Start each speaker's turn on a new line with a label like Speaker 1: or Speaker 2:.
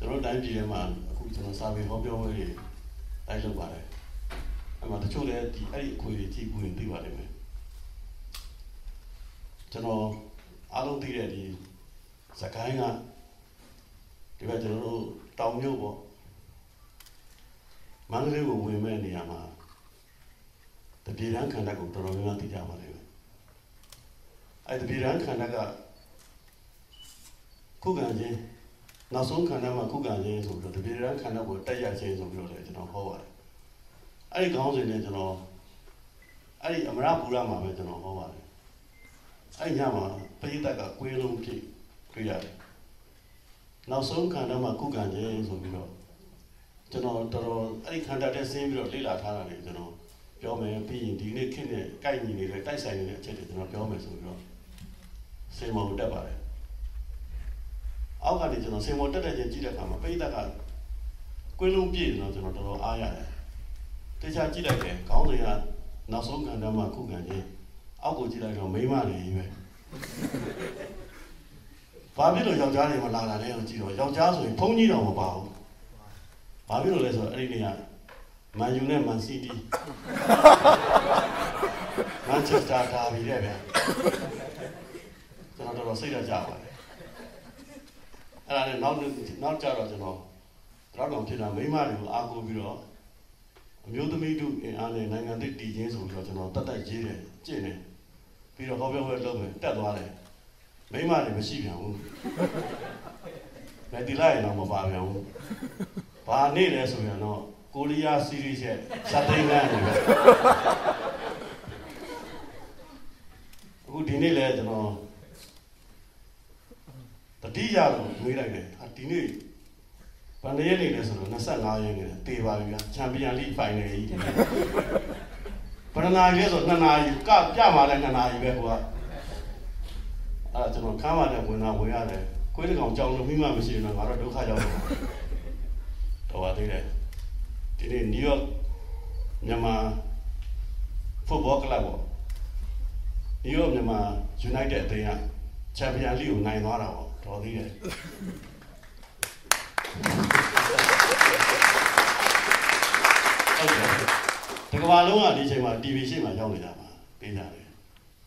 Speaker 1: ကျွန်တော်တိုင်းပြည်ထဲမှာအခုကျွန်တော်စာပေဟောပြောပွဲတွေတိုက်လုပ်ပါတယ်အဲ့မှာတချို့လည်းဒီအဲ့ဒီအခွေတွေကြည့်ဘူးရင်သိပါလိမ့်မယ်ကျွန်တော်အားလုံးသိတဲ့ဒီစကိုင်းကဒီဘက်ကျွန်တော်တို့တောင်မြို့ပေါ့မန္တလေးကိုဝင်မဲ့နေရာမှာတပြေတန်းခန္ဓာကိုတော်တော်များများသိကြပါလိမ့်မယ်အဲ့တပြေတန်းခန္ဓာကခုခံခြင်း နောက်ဆုံးခန္ဓာမှာခုခံခြင်းဆိုပြီးတော့တပြေတန်းခန္ဓာကိုတက်ရခြင်းဆိုပြီးတော့လည်းကျွန်တော်ဟောပါတယ်အဲ့ဒီခေါင်းစဉ်နဲ့ကျွန်တော်အဲ့ဒီအမရပူရမှာပဲကျွန်တော်ဟောပါတယ်အဲ့ညမှာပရိသတ်ကကွေးလုံးဖြစ်တွေ့ရတယ်နောက်ဆုံးခန္ဓာမှာခုခံခြင်းဆိုပြီးတော့ကျွန်တော်တော်တော်အဲ့ဒီခန္ဓာတက်ဆင်းပြီးတော့လေ့လာထားတာလေကျွန်တော်ပြောမယ်ပြီးရင်ဒီနေ့ခေတ်နဲ့ကိုက်ညီနေတဲ့တိုက်ဆိုင်နေတဲ့အချက်တွေကျွန်တော်ပြောမယ်ဆိုပြီးတော့စေမောတက်ပါတယ် အောက်ကနေကျွန်တော်စေမောတက်တဲ့ချင်းကြည့်တဲ့အခါမှာပိဋကကကွင်းလုံးပြည့်တော့ကျွန်တော်တော်တော်အားရတယ်တခြားကြည့်လိုက်တယ်ခေါင်းစဉ်ကနောက်ဆုံးခန္ဓာမှာခုခံခြင်းအောက်ကိုကြည့်လိုက်တော့မိမနေကြီးပဲဘာဖြစ်လို့ယောက်ျားတွေမလာတာလဲလို့ကြည့်တော့ယောက်ျားဆိုရင်ဘုန်းကြီးတော်မပါဘူးဘာဖြစ်လို့လဲဆိုတော့အဲ့ဒီနေရာမန်ယူနဲ့မန်စီးတီးမန်ချက်စတာဒါဘီတဲ့ဗျကျွန်တော်တော်တော်စိတ်ရကြပါတယ် အဲ့ဒါနဲ့နောက်နောက်ကြတော့ကျွန်တော်တော့တော့ဖြစ်တာမိမတွေကိုအားကိုးပြီးတော့အမျိုးသမီးတို့အင်အားနဲ့နိုင်ငံသစ်တည်ခြင်းဆိုပြီးတော့ကျွန်တော်တတ်တတ်ရေးတယ်ကျင့်တယ်ပြီးတော့ဟောပြောပွဲလုပ်မယ်တက်သွားတယ်မိမတွေမရှိပြန်ဘူးမက်တီလိုက်ရင်တော့မပါပြန်ဘူးဘာနေလဲဆိုရင်တော့ကိုရီးယားစီးရီးရဲ့စက်သိန်းကန်းနေပဲအခုဒီနေ့လဲကျွန်တော် တတိယလို့တွေးလိုက်တယ်ဟာဒီနေ့ဘယ်နှစ်ရက်နေလဲဆိုတော့25ရက်နေတယ်တေပါပြီဗျာချန်ပီယံလိဖိုင်နယ်ကြီးဒီနေ့ဘယ်နာရီလဲဆို2နာရီကပြမှာလဲ2နာရီပဲဟိုကအဲ့ဒါကျွန်တော်ခမ်းပါနဲ့ဝင်လာဝင်ရတယ်ကိုယ်တကောင်ကြောင်လို့မိမမရှိရင်တော့ငါတော့ဒုက္ခရောက်တော့တော်ပါသေးတယ်ဒီနေ့နယူးယောက်မြန်မာဖုတ်ဘောကလပ်ပေါ့နယူးယောက်မြန်မာ United အသင်းကချန်ပီယံလိကိုနိုင်သွားတာပေါ့ တော်သေးတယ်ဟုတ်တယ်ဒီကမ္ဘာလုံးကဒီချိန်မှာ TV ရှေ့မှာရောက်နေတာပါပေးကြတယ်